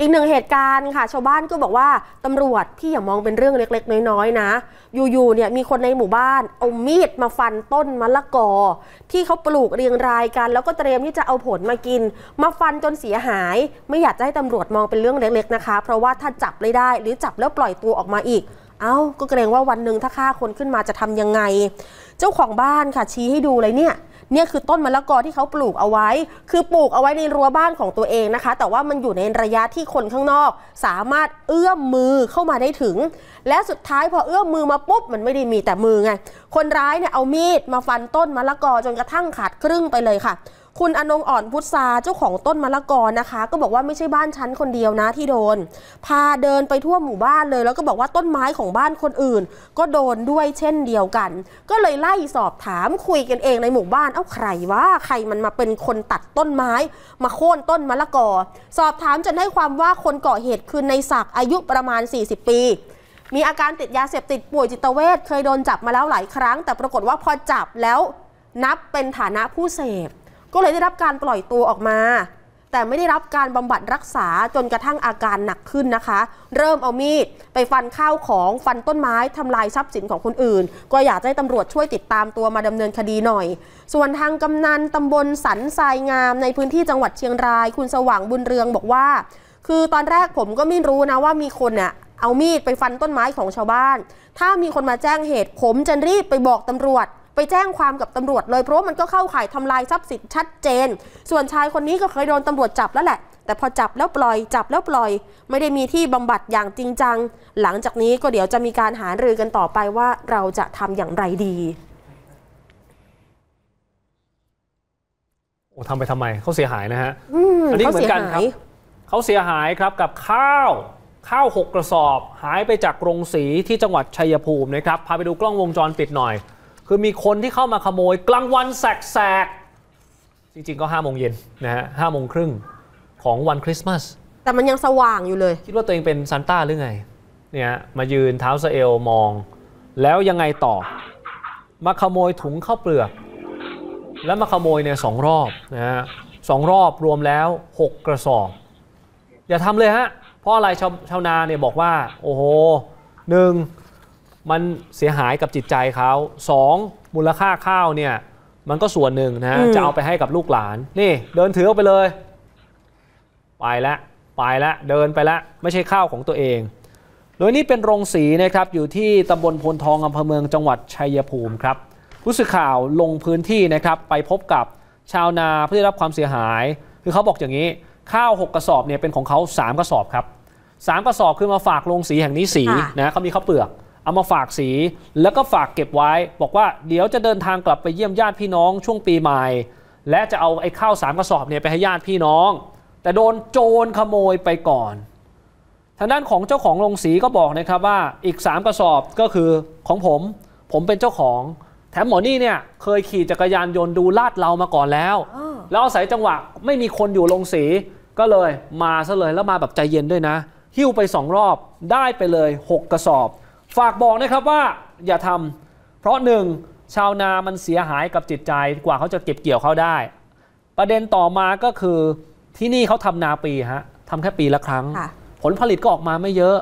อีกหนึ่งเหตุการณ์ค่ะ ชาวบ้านก็บอกว่าตำรวจพี่อย่ามองเป็นเรื่องเล็กๆ น้อยๆนะ อยู่ๆเนี่ยมีคนในหมู่บ้านเอามีดมาฟันต้นมะละกอ ที่เขาปลูกเรียงรายกัน แล้วก็เตรียมที่จะเอาผลมากิน มาฟันจนเสียหาย ไม่อยากจะให้ตำรวจมองเป็นเรื่องเล็ก ๆนะคะ เพราะว่าถ้าจับไม่ได้ หรือจับแล้วปล่อยตัวออกมาอีก เอ้าก็เกรงว่าวันหนึ่งถ้าฆ่าคนขึ้นมาจะทำยังไง เจ้าของบ้านค่ะชี้ให้ดูเลยเนี่ย เนี่ยคือต้นมะละกอที่เขาปลูกเอาไว้ คือปลูกเอาไว้ในรั้วบ้านของตัวเองนะคะ แต่ว่ามันอยู่ในระยะที่คนข้างนอก สามารถเอื้อมมือเข้ามาได้ถึง และสุดท้ายพอเอื้อมมือมาปุ๊บมันไม่ได้มีแต่มือไงคนร้ายเนี่ยเอามีดมาฟันต้นมะละกอจนกระทั่งขาดครึ่งไปเลยค่ะ คุณอนงอ่อนพุทราเจ้าของต้นมะละกอนะคะ ก็บอกว่าไม่ใช่บ้านชั้นคนเดียวนะที่โดน พาเดินไปทั่วหมู่บ้านเลย แล้วก็บอกว่าต้นไม้ของบ้านคนอื่น ก็โดนด้วยเช่นเดียวกัน ก็เลยไล่สอบถามคุยกันเองในหมู่บ้านเอ้าใครว่าใครมันมาเป็นคนตัดต้นไม้ มาโค่นต้นมะละกอ สอบถามจนได้ความว่าคนก่อเหตุคือในศักดิ์อายุประมาณ 40 ปีมีอาการติดยาเสพติดป่วยจิตเวชเคยโดนจับมาแล้วหลายครั้ง แต่ปรากฏว่าพอจับแล้วนับเป็นฐานะผู้เสพ ก็เลยได้รับการปล่อยตัวออกมา แต่ไม่ได้รับการบำบัดรักษาจนกระทั่งอาการหนักขึ้นนะคะ เริ่มเอามีดไปฟันข้าวของฟันต้นไม้ทำลายทรัพย์สินของคนอื่น ก็อยากให้ตำรวจช่วยติดตามตัวมาดำเนินคดีหน่อย ส่วนทางกำนันตำบลสันทรายงามในพื้นที่จังหวัดเชียงราย คุณสว่างบุญเรืองบอกว่า คือตอนแรกผมก็ไม่รู้นะว่ามีคนเนี่ยเอามีดไปฟันต้นไม้ของชาวบ้าน ถ้ามีคนมาแจ้งเหตุ ผมจะรีบไปบอกตำรวจ ไปแจ้งความกับตำรวจเลยเพราะว่ามันก็เข้าข่ายทำลายทรัพย์สินชัดเจน ส่วนชายคนนี้ก็เคยโดนตำรวจจับแล้วแหละ แต่พอจับแล้วปล่อยจับแล้วปล่อย ไม่ได้มีที่บำบัดอย่างจริงจัง หลังจากนี้ก็เดี๋ยวจะมีการหารือกันต่อไปว่าเราจะทำอย่างไรดีโอ้ทำไปทำไมเขาเสียหายนะฮะอืมอันนี้เขาเหมือเสียนกันหาครับยเขาเสียหายครับกับข้าวข้าวหกกระสอบ หายไปจากโรงสีที่จังหวัดชัยภูมินะครับพาไปดูกล้องวงจรปิดหน่อย คือมีคนที่เข้ามาขโมยกลางวันแสกๆ จริงๆก็5้าโมงเย็นนะฮะห้าโมงครึ่งของวันคริสต์มาส แต่มันยังสว่างอยู่เลย คิดว่าตัวเองเป็นซานต้าหรือไง เนี่ยมายืนเท้าสะเอลมอง แล้วยังไงต่อ มาขโมยถุงข้าวเปลือก แล้วมาขโมยเนี่ยสองรอบนะฮะสองรอบรวมแล้ว 6 กระสอบ อย่าทำเลยฮะ เพราะอะไรชาวชาวนาเนี่ยบอกว่า โอ้โหหนึ่ง มันเสียหายกับจิตใจเขาสองมูลค่าข้าวเนี่ยมันก็ส่วนหนึ่งนะฮะอืมจะเอาไปให้กับลูกหลาน นี่เดินถือออกไปเลย ไปแล้วไปแล้วเดินไปแล้วไม่ใช่ข้าวของตัวเอง โดยนี่เป็นโรงสีนะครับอยู่ที่ตำบลพลทองอำเภอเมืองจังหวัดชัยภูมิครับผู้สื่อข่าวลงพื้นที่นะครับไปพบกับชาวนาเพื่อได้รับความเสียหาย คือเขาบอกอย่างนี้ข้าว 6 กระสอบเนี่ยเป็นของเขา 3 กระสอบครับ 3 กระสอบคือมาฝากโรงสีแห่งนี้สีค่ะนะเขามีข้าวเปลือก เอามาฝากสี แล้วก็ฝากเก็บไว้ บอกว่าเดี๋ยวจะเดินทางกลับไปเยี่ยมญาติพี่น้องช่วงปีใหม่ และจะเอาไอ้ข้าวสามกระสอบเนี่ยไปให้ญาติพี่น้อง แต่โดนโจรขโมยไปก่อน ทางด้านของเจ้าของโรงสีก็บอกนะครับว่าอีก 3 กระสอบก็คือของผม ผมเป็นเจ้าของ แถมหมอนี่เนี่ยเคยขี่จักรยานยนต์ดูลาดเรามาก่อนแล้วอ้อแล้วอาศัยจังหวะไม่มีคนอยู่โรงสีก็เลยมาซะเลยแล้วมาแบบใจเย็นด้วยนะ หิ้วไปสองรอบได้ไปเลย 6 กระสอบ ฝากบอกนะครับว่าอย่าทำเพราะหนึ่งชาวนามันเสียหายกับจิตใจกว่าเขาจะเก็บเกี่ยวเข้าวได้ ประเด็นต่อมาก็คือที่นี่เขาทำนาปีฮะทำแค่ปีละครั้งค่ะผลผลิตก็ออกมาไม่เยอะ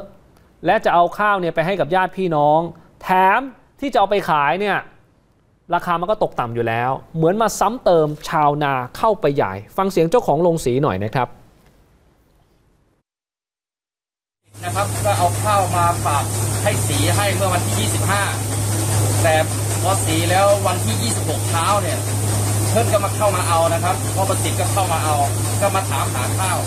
และจะเอาข้าวเนี่ยไปให้กับญาติพี่น้อง แถมที่จะเอาไปขายเนี่ยราคามันก็ตกต่ำอยู่แล้ว เหมือนมาซ้ำเติมชาวนาเข้าไปใหญ่ ฟังเสียงเจ้าของโรงสีหน่อยนะครับ นะครับ ก็เอาข้าวมาฝากให้สีให้เมื่อวันที่ 25 แต่พอสีแล้ววันที่ 26 เช้าเนี่ย เพื่อนก็มาเข้ามาเอานะครับพอประสิทธิ์ก็เข้ามาเอา ก็มาถามหาข้าว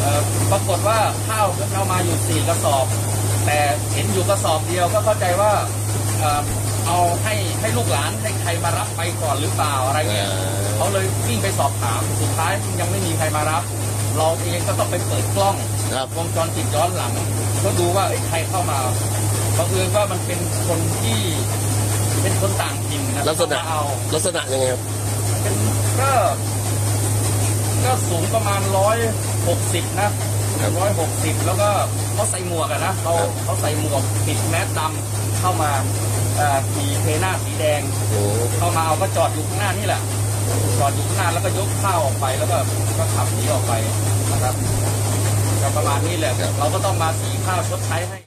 เอ่อปรากฏว่าข้าวเพื่อนเอามาอยู่ 4 กระสอบ แต่เห็นอยู่กระสอบเดียวก็เข้าใจว่าเอ่อเอาให้ให้ลูกหลานให้ใครมารับไปก่อนหรือเปล่าอะไรเงี้ยเขาเลยวิ่งไปสอบถามสุดท้ายยังไม่มีใครมารับ เราเองก็ต้องไปเปิดกล้องครับวงจรปิดย้อนหลังเพื่อดูว่าเอ้ยใครเข้ามาบังเอิญว่ามันเป็นคนที่เป็นคนต่างถิ่นนะลักษณะเข้ามาเอาลักษณะยังไงครับเป็นก็ก็สูงประมาณร้อยหกสิบนะร้อยหกสิบแล้วก็เขาใส่หมวกอะนะเขาเขาใส่หมวกปิดแมสดำเข้ามาเอ่อขี่เทน่าสีแดงโอ้เข้ามาเอาก็จอดอยู่ข้างหน้านี่แหละจอดอยู่ข้างหน้าแล้วก็ยกข้าวออกไปแล้วก็ก็ขับหนีออกไป นะครับก็ประมาณนี้แหละเราก็ต้องมาสีข้าวชดใช้ให้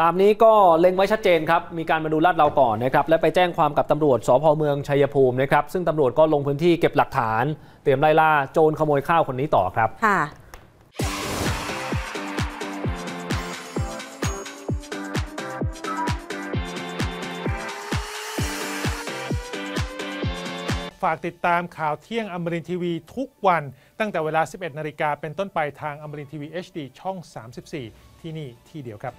ตามนี้ก็เล็งไว้ชัดเจนครับ มีการมาดูลาดเราก่อนนะครับ และไปแจ้งความกับตำรวจสพเมืองชัยภูมินะครับ ซึ่งตำรวจก็ลงพื้นที่เก็บหลักฐาน เตรียมไล่ล่าโจรขโมยข้าวคนนี้ต่อครับ ค่ะฝากติดตามข่าวเที่ยงอมรินทีวีทุกวัน ตั้งแต่เวลา 11 นาฬิกาเป็นต้นไปทางอมรินทีวี HD ช่อง 34 ที่นี่ที่เดียวครับ